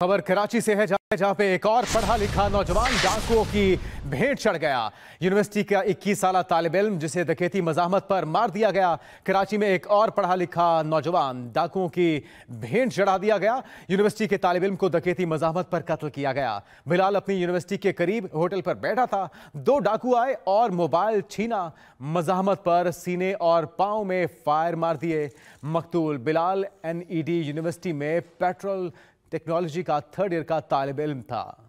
खबर कराची से है, जहाँ पे एक और पढ़ा लिखा नौजवान डाकुओं की भेंट चढ़ गया। यूनिवर्सिटी का 21 साल तालब इल्म, जिसे दकेती मजामत पर मार दिया गया। कराची में एक और पढ़ा लिखा नौजवान डाकुओं की भेंट चढ़ा दिया गया। यूनिवर्सिटी के तालब इम को दकेती मजामत पर कत्ल किया गया। बिलाल अपनी यूनिवर्सिटी के करीब होटल पर बैठा था। दो डाकू आए और मोबाइल छीना। मजामत पर सीने और पाँव में फायर मार दिए। मकतूल बिलाल एन यूनिवर्सिटी में पेट्रोल टेक्नोलॉजी का थर्ड ईयर का तालब इम था।